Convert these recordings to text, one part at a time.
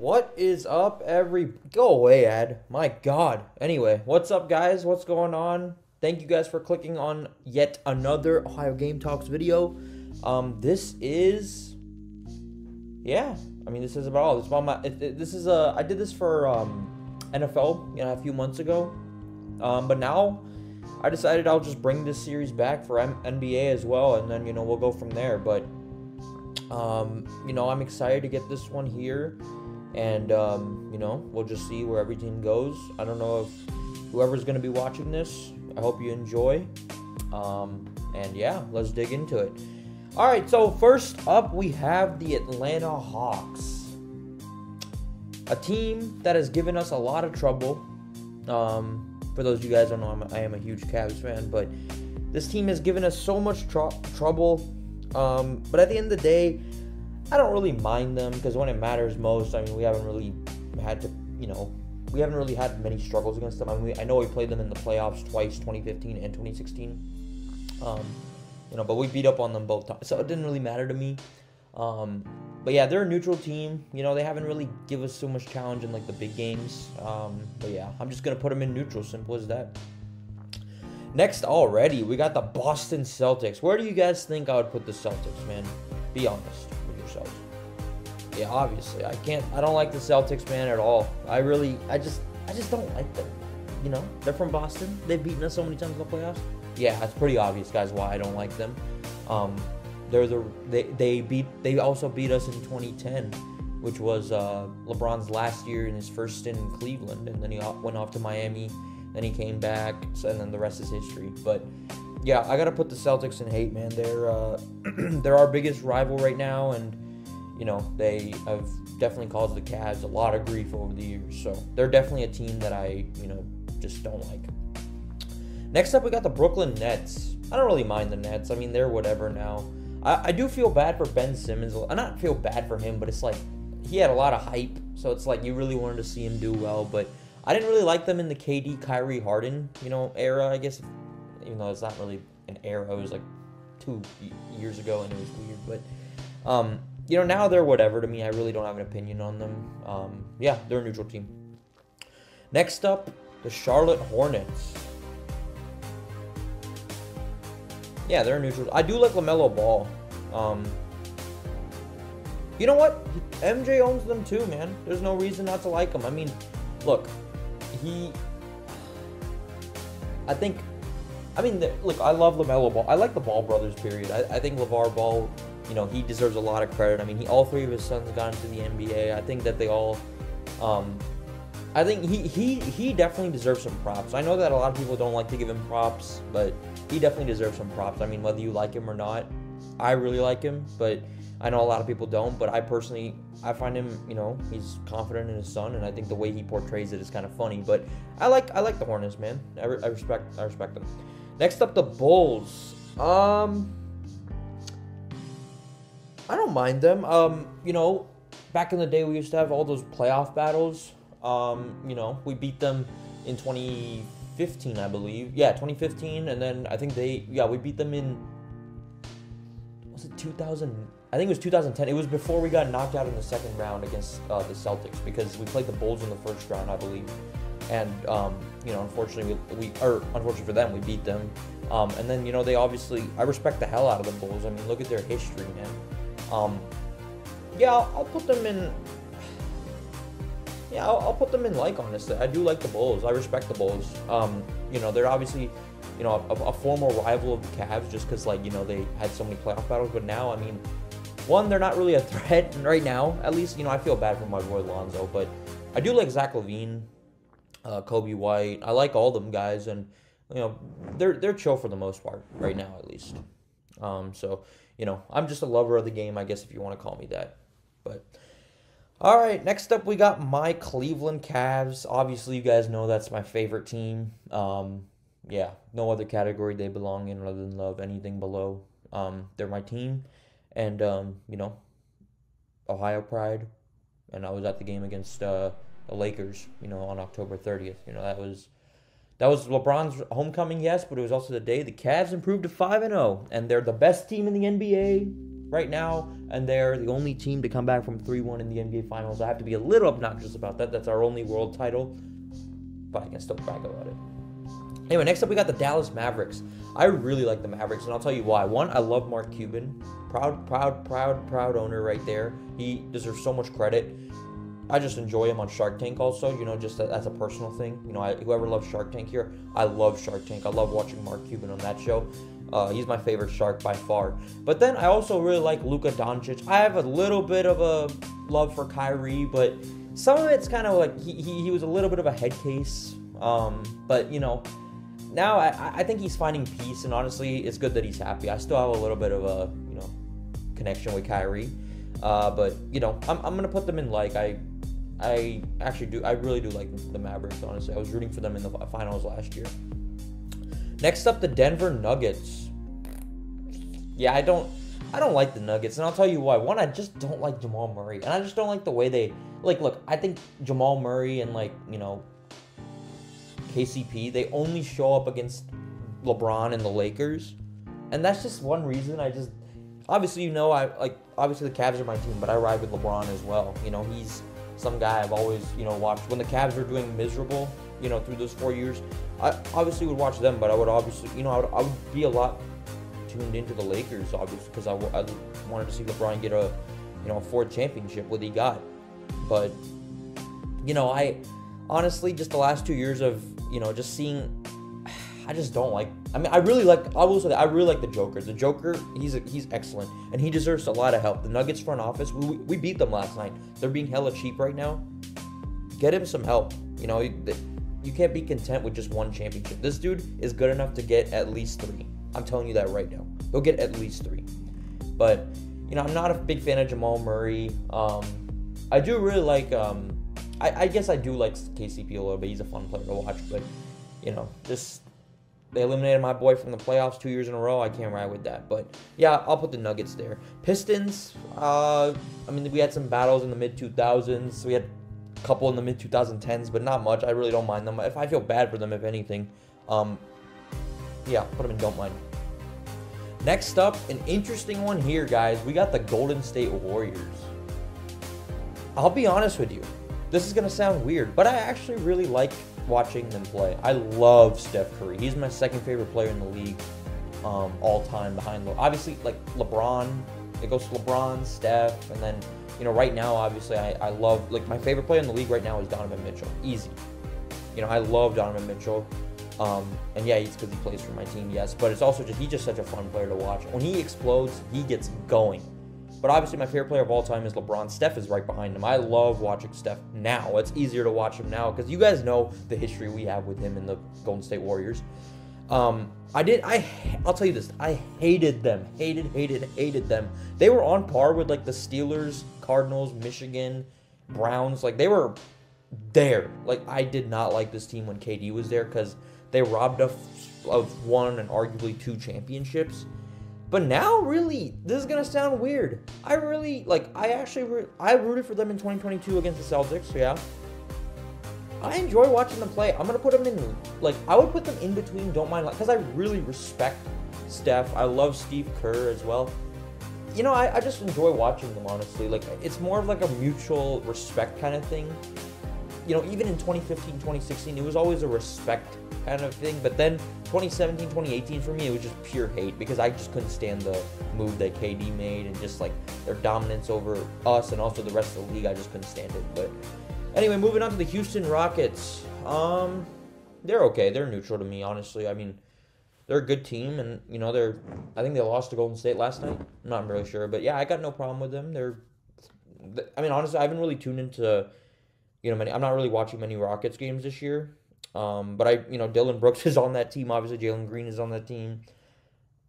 What is up, every? Go away, ad. My God. Anyway, what's up, guys? What's going on? Thank you guys for clicking on yet another Ohio Game Talks video. Um, this is, yeah. I mean, this is about all. This is about my. It, it, this is a. I did this for um, NFL, you know, a few months ago. Um, but now, I decided I'll just bring this series back for M- NBA as well, and then you know we'll go from there. But, um, you know, I'm excited to get this one here and um, you know we'll just see where everything goes. I don't know if whoever's going to be watching this i hope you enjoy. Um, and yeah let's dig into it. All right so first up we have the atlanta hawks. A team that has given us a lot of trouble. Um, for those of you guys don't know I'm a, I am a huge Cavs fan but this team has given us so much tr- trouble. Um, but at the end of the day I don't really mind them because when it matters most, I mean, we haven't really had to, you know, we haven't really had many struggles against them. I mean, we, I know we played them in the playoffs twice, 2015 and 2016. Um, you know, but we beat up on them both times, so it didn't really matter to me. Um, but yeah, they're a neutral team. You know, they haven't really give us so much challenge in like the big games. Um, but yeah, I'm just gonna put them in neutral. Simple as that. Next, already we got the Boston Celtics. Where do you guys think I would put the Celtics, man? Be honest. Yeah, obviously, I can't. I don't like the Celtics, man, at all. I really, I just, I just don't like them. You know, they're from Boston. They've beaten us so many times in the playoffs. Yeah, that's pretty obvious, guys, why I don't like them. Um, they're the they they beat they also beat us in 2010, which was uh, LeBron's last year in his first stint in Cleveland, and then he went off to Miami. Then he came back, and then the rest is history. But yeah, I gotta put the Celtics in hate, man. They're uh, they're our biggest rival right now, and you know they have definitely caused the Cavs a lot of grief over the years. So they're definitely a team that I you know just don't like. Next up, we got the Brooklyn Nets. I don't really mind the Nets. I mean, they're whatever now. I, I do feel bad for Ben Simmons. I not feel bad for him, but it's like he had a lot of hype, so it's like you really wanted to see him do well. But I didn't really like them in the KD, Kyrie, Harden, you know, era. I guess even though it's not really an era. It was like two years ago, and it was weird. But um, you know, now they're whatever to me. I really don't have an opinion on them. Um, yeah, they're a neutral team. Next up, the Charlotte Hornets. Yeah, they're neutral. I do like LaMelo Ball. Um, you know what? MJ owns them too, man. There's no reason not to like him. I mean, look, he. I think I mean, look, I love LaMelo Ball. I like the Ball brothers, period. I, I think LeVar Ball, you know, he deserves a lot of credit. I mean, he all three of his sons got into the NBA. I think that they all, um, I think he, he, he definitely deserves some props. I know that a lot of people don't like to give him props, but he definitely deserves some props. I mean, whether you like him or not, I really like him, but I know a lot of people don't. But I personally, I find him, you know, he's confident in his son, and I think the way he portrays it is kind of funny. But I like, I like the Hornets, man. I, I respect, I respect them. Next up, the Bulls. Um, I don't mind them. Um, you know, back in the day, we used to have all those playoff battles. Um, you know, we beat them in 2015, I believe. Yeah, 2015, and then I think they, yeah, we beat them in. Was it 2000? I think it was 2010. It was before we got knocked out in the second round against uh, the Celtics because we played the Bulls in the first round, I believe and um, you know, unfortunately, we, we or unfortunately for them, we beat them. Um, and then you know, they obviously, I respect the hell out of the Bulls. I mean, look at their history, man. Um, yeah, I'll, I'll, put them in. Yeah, I'll, I'll, put them in like honestly. I do like the Bulls. I respect the Bulls. Um, you know, they're obviously, you know, a, a former rival of the Cavs just because like you know they had so many playoff battles. But now, I mean, one, they're not really a threat right now. At least, you know, I feel bad for my boy Lonzo, but I do like Zach LaVine, uh, Coby White. I like all them guys, and you know they're they're chill for the most part right now, at least. Um, so you know I'm just a lover of the game, I guess if you want to call me that. But all right, next up we got my Cleveland Cavs. Obviously, you guys know that's my favorite team. Um, yeah, no other category they belong in other than love. Anything below, um, they're my team, and um, you know, Ohio pride. And I was at the game against. Uh, the Lakers, you know, on October 30th. You know, that was that was LeBron's homecoming, yes, but it was also the day the Cavs improved to 5 and 0 and they're the best team in the NBA right now, and they're the only team to come back from 3 1 in the NBA Finals. I have to be a little obnoxious about that. That's our only world title, but I can still brag about it. Anyway, next up we got the Dallas Mavericks. I really like the Mavericks, and I'll tell you why. One, I love Mark Cuban. Proud, proud, proud, proud owner right there. He deserves so much credit. I just enjoy him on Shark Tank also, you know, just as a personal thing. You know, I, whoever loves Shark Tank here, I love Shark Tank. I love watching Mark Cuban on that show. Uh, he's my favorite shark by far. But then I also really like Luka Doncic. I have a little bit of a love for Kyrie, but some of it's kind of like he, he, he, was a little bit of a head case. Um, but, you know, now I, I think he's finding peace, and honestly, it's good that he's happy. I still have a little bit of a, you know, connection with Kyrie. Uh, but, you know, I'm, I'm going to put them in like. I I actually do. I really do like the Mavericks. Honestly, I was rooting for them in the finals last year. Next up, the Denver Nuggets. Yeah, I don't. I don't like the Nuggets, and I'll tell you why. One, I just don't like Jamal Murray, and I just don't like the way they like. Look, I think Jamal Murray and like you know KCP, they only show up against LeBron and the Lakers, and that's just one reason. I just obviously you know I like obviously the Cavs are my team, but I ride with LeBron as well. You know he's some guy I've always, you know, watched. When the Cavs were doing miserable, you know, through those four years, I obviously would watch them, but I would obviously, you know, I would, I would be a lot tuned into the Lakers, obviously, because I, I wanted to see LeBron get a, you know, a fourth championship, what he got. But, you know, I honestly, just the last two years of, you know, just seeing I just don't like. I mean, I really like. I will say that I really like the Joker. The Joker, he's he's excellent, and he deserves a lot of help. The Nuggets front office, we, we beat them last night. They're being hella cheap right now. Get him some help. You know, you can't be content with just one championship. This dude is good enough to get at least three. I'm telling you that right now. He'll get at least three. But you know, I'm not a big fan of Jamal Murray. Um, I do really like. Um, I, I guess I do like KCP a little bit. He's a fun player to watch, but you know, just they eliminated my boy from the playoffs two years in a row. I can't ride with that. But yeah, I'll put the Nuggets there. Pistons. Uh, I mean, we had some battles in the mid 2000s. We had a couple in the mid 2010s, but not much. I really don't mind them. If I feel bad for them, if anything, um, yeah, put them in don't mind. Next up, an interesting one here, guys. We got the Golden State Warriors. I'll be honest with you. This is gonna sound weird, but I actually really like watching them play. I love Steph Curry. He's my second favorite player in the league, um, all time behind. Le- obviously, like LeBron. It goes to LeBron, Steph, and then you know right now, obviously, I, I love like my favorite player in the league right now is Donovan Mitchell. Easy. You know, I love Donovan Mitchell. Um, and yeah, he's because he plays for my team, yes. But it's also just he's just such a fun player to watch. When he explodes, he gets going. But obviously, my favorite player of all time is LeBron. Steph is right behind him. I love watching Steph now. It's easier to watch him now because you guys know the history we have with him in the Golden State Warriors. Um, I did. I. I'll tell you this. I hated them. Hated. Hated. Hated them. They were on par with like the Steelers, Cardinals, Michigan, Browns. Like they were there. Like I did not like this team when KD was there because they robbed us of one and arguably two championships. But now, really, this is gonna sound weird. I really like. I actually, I rooted for them in 2022 against the Celtics. Yeah, I enjoy watching them play. I'm gonna put them in, like, I would put them in between. Don't mind, because I really respect Steph. I love Steve Kerr as well. You know, I, I just enjoy watching them. Honestly, like, it's more of like a mutual respect kind of thing. You know, even in 2015, 2016, it was always a respect kind of thing. But then 2017, 2018 for me, it was just pure hate because I just couldn't stand the move that KD made and just like their dominance over us and also the rest of the league. I just couldn't stand it. But anyway, moving on to the Houston Rockets. Um, they're okay. They're neutral to me, honestly. I mean, they're a good team, and you know they're. I think they lost to Golden State last night. I'm not really sure, but yeah, I got no problem with them. They're. I mean, honestly, I haven't really tuned into. You know, many. I'm not really watching many Rockets games this year. Um, but I, you know, Dillon Brooks is on that team. Obviously, Jalen Green is on that team.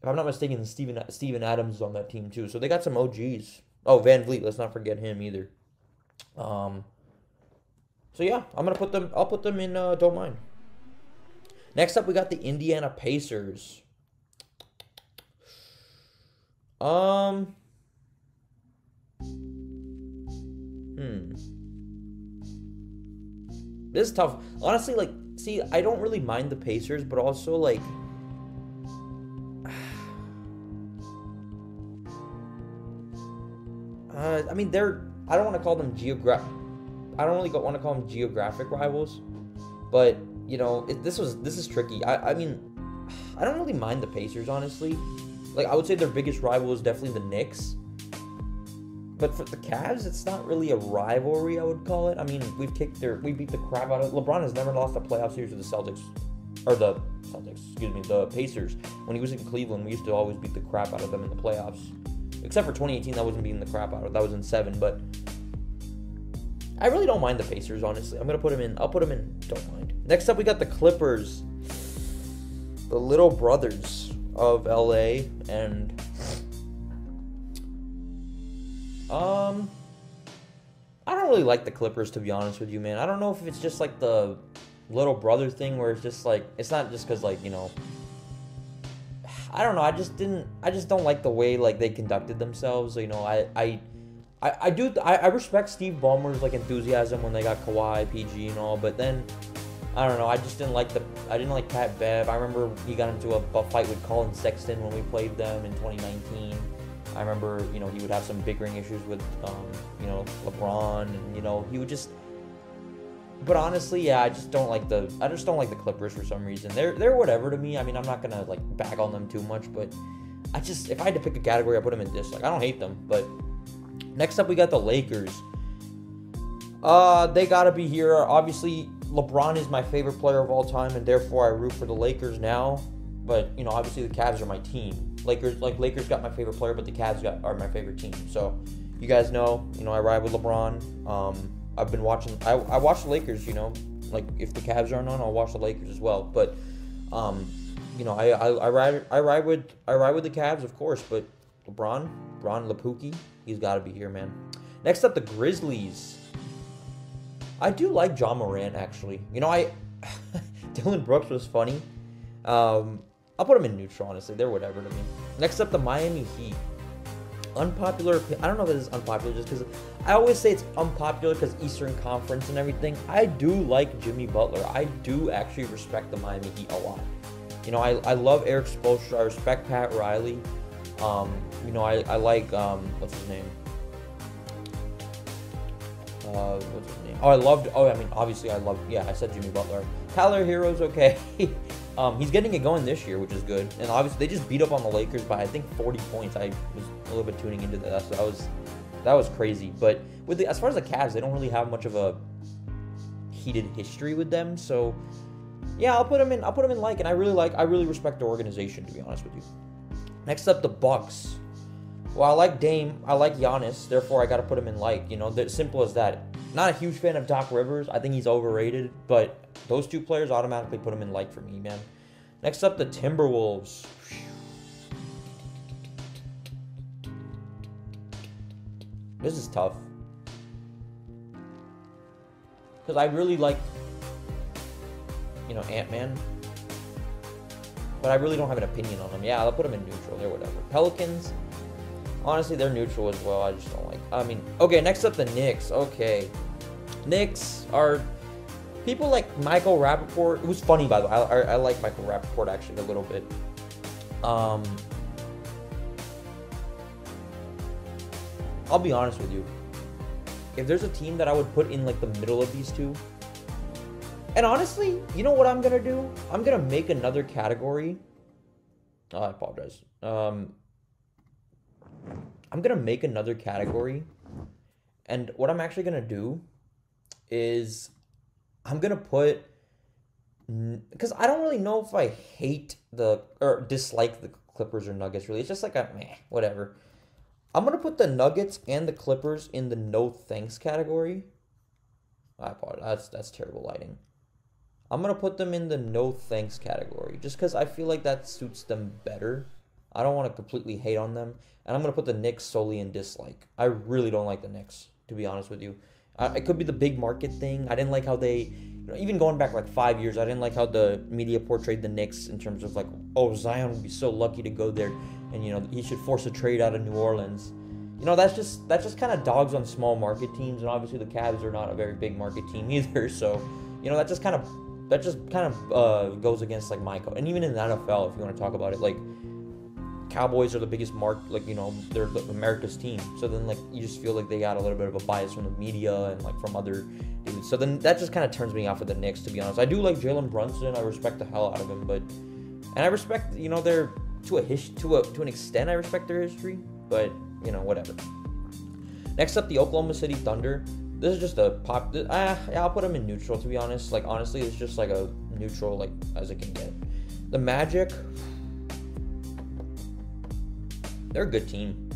If I'm not mistaken, Steven Steven Adams is on that team too. So they got some OGs. Oh, VanVleet. Let's not forget him either. Um. So yeah, I'm gonna put them. I'll put them in. Uh, don't mind. Next up, we got the Indiana Pacers. Um. Hmm. This is tough. Honestly, like, see, I don't really mind the Pacers, but also like uh, I mean, they're. I don't want to call them geographic. I don't really want to call them geographic rivals, but you know, it, this was this is tricky. I, I mean, I don't really mind the Pacers honestly. Like I would say their biggest rival is definitely the Knicks. But for the Cavs, it's not really a rivalry. I would call it. I mean, we've kicked their, we beat the crap out of. LeBron has never lost a playoff series with the Celtics, or the Celtics, excuse me, the Pacers. When he was in Cleveland, we used to always beat the crap out of them in the playoffs. Except for 2018, that wasn't beating the crap out of. That was in seven, but I really don't mind the Pacers. Honestly, I'm gonna put them in. I'll put them in. Don't mind. Next up, we got the Clippers, the little brothers of LA, and um, I don't really like the Clippers to be honest with you, man. I don't know if it's just like the little brother thing where it's just like it's not just because like you know. I don't know. I just didn't. I just don't like the way like they conducted themselves. You know, I I I, I do I, I respect Steve Ballmer's like enthusiasm when they got Kawhi, PG, and all, but then I don't know. I just didn't like the I didn't like Pat Bev. I remember he got into a, a fight with Collin Sexton when we played them in 2019. I remember, you know, he would have some bickering issues with, um, you know, LeBron, and you know, he would just. But honestly, yeah, I just don't like the. I just don't like the Clippers for some reason. They're they're whatever to me. I mean, I'm not gonna like bag on them too much, but I just if I had to pick a category, I put them in this. Like, I don't hate them, but next up we got the Lakers. Uh, they gotta be here. Obviously, LeBron is my favorite player of all time, and therefore I root for the Lakers now. But you know, obviously the Cavs are my team. Lakers, like Lakers, got my favorite player, but the Cavs got are my favorite team. So, you guys know, you know, I ride with LeBron. Um, I've been watching. I, I watch the Lakers. You know, like if the Cavs aren't on, I'll watch the Lakers as well. But, um, you know, I, I, I ride I ride with I ride with the Cavs, of course. But LeBron, Ron Lapuki, he's got to be here, man. Next up, the Grizzlies. I do like Ja Morant actually. You know, I Dillon Brooks was funny. Um, I'll put them in neutral, honestly. They're whatever to me. Next up, the Miami Heat. Unpopular. I don't know if this is unpopular just because I always say it's unpopular because Eastern Conference and everything. I do like Jimmy Butler. I do actually respect the Miami Heat a lot. You know, I, I love Erik Spoelstra. I respect Pat Riley. Um, you know, I, I like, um, what's his name? Uh, what's his name? Oh, I loved, oh, I mean, obviously I love, yeah, I said Jimmy Butler. Tyler Herro's okay. um, he's getting it going this year, which is good. And obviously they just beat up on the Lakers by, I think, 40 points. I was a little bit tuning into that, so that was, that was crazy. But with the, as far as the Cavs, they don't really have much of a heated history with them, so yeah, I'll put them in. I'll put them in like, and I really like. I really respect the organization, to be honest with you. Next up, the Bucks. Well, I like Dame. I like Giannis. Therefore, I got to put him in like. You know, that simple as that. Not a huge fan of Doc Rivers. I think he's overrated. But those two players automatically put him in like for me, man. Next up, the Timberwolves. This is tough. Because I really like, you know, Ant-Man. But I really don't have an opinion on them. Yeah, I'll put them in neutral. They're whatever. Pelicans. Honestly, they're neutral as well. I just don't like. I mean, okay. Next up, the Knicks. Okay, Knicks are people like Michael Rapaport. Who's funny by the way. I, I, I like Michael Rapaport actually a little bit. Um, I'll be honest with you. If there's a team that I would put in like the middle of these two, and honestly, you know what I'm gonna do? I'm gonna make another category. Oh, I apologize. Um, I'm gonna make another category, and what I'm actually gonna do is I'm gonna put because I don't really know if I hate the or dislike the Clippers or Nuggets. Really, it's just like a meh, whatever. I'm gonna put the Nuggets and the Clippers in the no thanks category. I apologize. That's that's terrible lighting. I'm gonna put them in the no thanks category just because I feel like that suits them better. I don't want to completely hate on them, and I'm gonna put the Knicks solely in dislike. I really don't like the Knicks, to be honest with you. Uh, it could be the big market thing. I didn't like how they, you know, even going back like five years, I didn't like how the media portrayed the Knicks in terms of like, oh, Zion would be so lucky to go there, and you know he should force a trade out of New Orleans. You know that's just that's just kind of dogs on small market teams, and obviously the Cavs are not a very big market team either. So, you know that just kind of that just kind of uh, goes against like my. And even in the NFL, if you want to talk about it, like Cowboys are the biggest mark, like you know, they're America's team. So then like you just feel like they got a little bit of a bias from the media and like from other dudes. So then that just kind of turns me off with the Knicks, to be honest. I do like Jalen Brunson. I respect the hell out of him, but and I respect you know their to a his to a to an extent I respect their history, but you know whatever. Next up, the Oklahoma City Thunder. This is just a pop. Ah, yeah, I'll put them in neutral. To be honest, like honestly, it's just like a neutral, like as it can get. The Magic. They're a good team.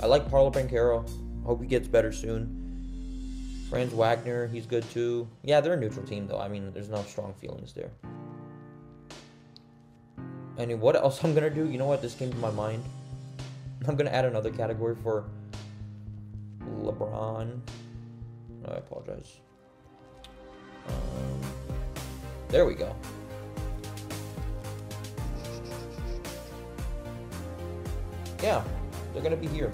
I like Paolo Banchero. Hope he gets better soon. Franz Wagner, he's good too. Yeah, they're a neutral team though. I mean, there's no strong feelings there. And what else I'm gonna do? You know what? This came to my mind. I'm gonna add another category for LeBron. I apologize. Um, there we go. Yeah, they're gonna be here.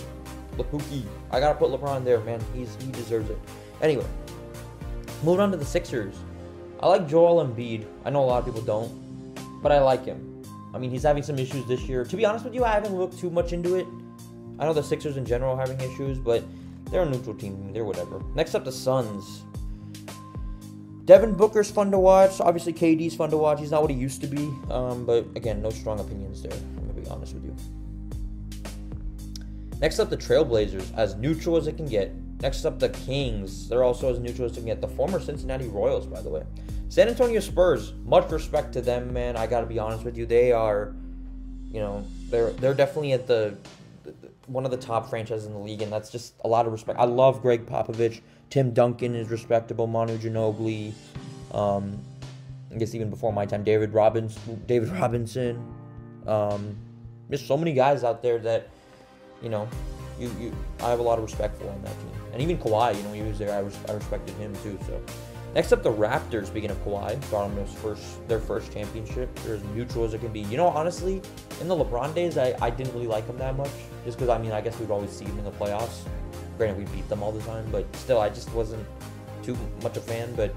Lapuki. I gotta put LeBron there, man. He's he deserves it. Anyway, moving on to the Sixers. I like Joel Embiid. I know a lot of people don't, but I like him. I mean, he's having some issues this year. To be honest with you, I haven't looked too much into it. I know the Sixers in general are having issues, but they're a neutral team. They're whatever. Next up, the Suns. Devin Booker's fun to watch. Obviously, KD's fun to watch. He's not what he used to be. Um, but again, no strong opinions there. I'm gonna be honest with you. Next up, the Trailblazers, as neutral as it can get. Next up, the Kings. They're also as neutral as it can get. The former Cincinnati Royals, by the way. San Antonio Spurs. Much respect to them, man. I gotta be honest with you. They are, you know, they're they're definitely at the one of the top franchises in the league, and that's just a lot of respect. I love Gregg Popovich. Tim Duncan is respectable. Manu Ginobili. Um, I guess even before my time, David Robbins, David Robinson. Um, there's so many guys out there that, you know, you, you I have a lot of respect for on that team. And even Kawhi, you know, he was there. I, res- I respected him too. So, next up, the Raptors. Speaking of Kawhi, got them his first their first championship. They're as neutral as it can be. You know, honestly, in the LeBron days, I, I didn't really like him that much, just because I mean, I guess we'd always see him in the playoffs. Granted, we beat them all the time, but still, I just wasn't too much a fan. But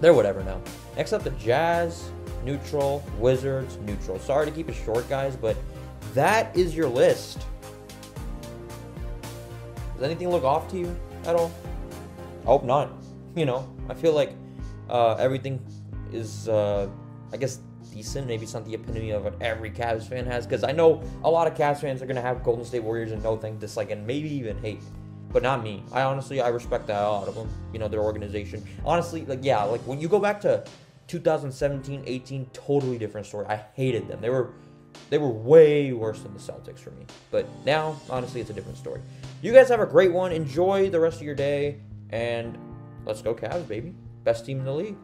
they're whatever now. Next up, the Jazz, neutral. Wizards, neutral. Sorry to keep it short, guys, but that is your list. Does anything look off to you at all? I hope not. You know, I feel like uh, everything is, uh, I guess, decent. Maybe it's not the epitome of what every Cavs fan has, because I know a lot of Cavs fans are gonna have Golden State Warriors and no thing dislike and maybe even hate, but not me. I honestly I respect that out of them. You know, their organization. Honestly, like yeah, like when you go back to 2017, 18, totally different story. I hated them. They were they were way worse than the Celtics for me. But now, honestly, it's a different story. You guys have a great one. Enjoy the rest of your day, and let's go Cavs, baby. Best team in the league.